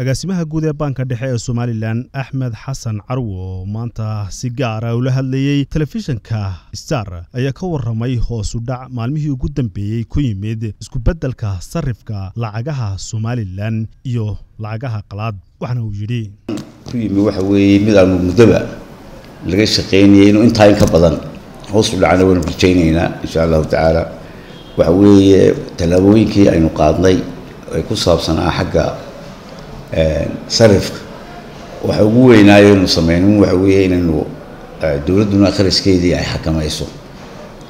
agaasimaha guud ee baanka dhexe ee somalilan axmed xasan carwo oo maanta si gaara ula hadlayey telefishinka star ayaa ka waramay hoosu dhac maalmihii ugu dambeeyey ku yimid iskubeddelka sarifka lacagaha somalilan iyo lacagaha qalaad waxaana uu yidhi ku yimi waxa weeye mid aanu muddoba laga shaqaynayay inuu intaa in ka badan hoos dhacana waynu rajaynaynaa insha allahu tacaala. Waxa weeye tallaabooyinkii aynu qaadnay ay ku saabsanaa xagga sarifka. Waxa ugu weynaayo inu sameynin waxa weeye inaynu dowladduna kharaskeedii ay xakamayso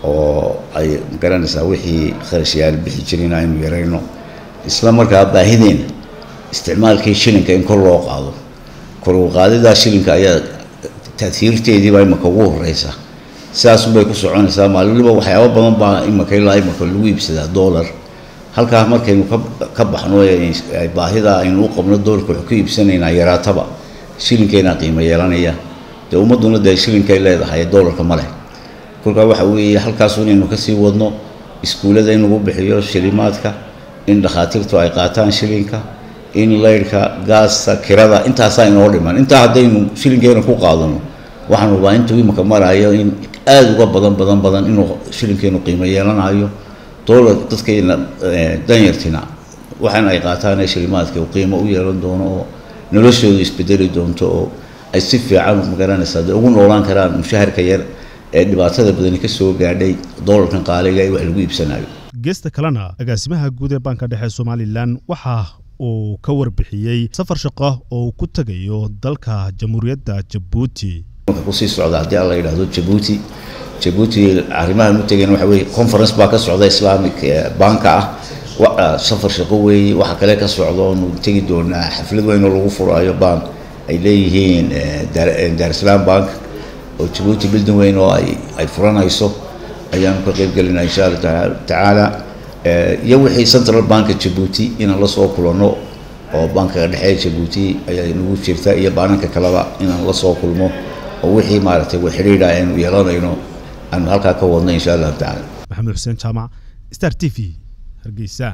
oo ay ma garanaysaa wixii kharashyaal bixi jirin aynu yarayno. Isla markaa baahideena isticmaalkii shilinka in kor loo qaado. Kor u qaadidaa shilinka ayaa taatiirteediibaa imaka ugu horeysa sidaasunbay ku soconaysaa. Maalinliba waxyaaba badan baa imaka ilaa imaka lagu iibsadaa dollar halkaa markaynu ka baxno baahida aynu u qabno doolarka waxu ka iibsanaynaa yaraataba. Shilinkeenaa qiimo yeelanaya. Dee ummadduna dee shilinkay leedahay doolarka ma leh. Kolkaa waxa weeye halkaasu inaynu ka sii wadno iskuullada in lagu bixiyo shilimaadka in dhakhaatiirtu ay qaataan shilinka in laydhka gaasta kirada intaasaa inoo dhiman. Intaa haddaynu shilinkeena ku qaadano waxaan hubaa intuu imika marayo in aada uga badan badan badan inuu shilinkeenu qiimo yeelanayo doolar dadkayna danyartina. Waxaan ay qaataan shilimaadka qiimo u yeelan doono oo noloshoodu isbedeli doonto oo ay si fiican ma garanaysaa dee ugu noolaan karaan mushaharka yar ee dhibaatada badani ka soo gaadhay doolarkan qaaliga ee wax lagu iibsanayo geesta kalena agaasimaha guud ee baanka dhexe somalilan waxa uu ka warbixiyey safar shaqo oo uu ku tegayo dalka jamhuuriyadda jabuuti. Kusii socda haddii alla yidhaahdo jabuuti jabuuti arrimahan u tegeen waxa weye conference baa ka socda islamic banka ah. Safar shaqo weeye waxa kale ka socda oonu tegi doonaa xaflad weyn oo lagu furaayo bank. Ay leeyihiin daarislam bank oo jabuuti bildin weyn oo ay ay furanayso. Ayaanu ka qeyb gelinaa insha allah tacaala iyo wixii central banka jabuuti inaan la soo kulano oo bankiga dhexe jabuuti ayaa nagu jirta iyo baananka kaleba inaan la soo kulmo oo wixii maaragtay xidhiidha aynu yeelanayno aanu halkaa ka wadno insha allahu tacaala. Maxamed xuseen jaamac star t v hargeysa